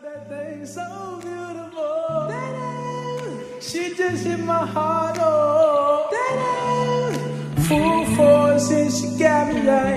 that thing so beautiful. She just hit my heart, oh. Full force and she got me right.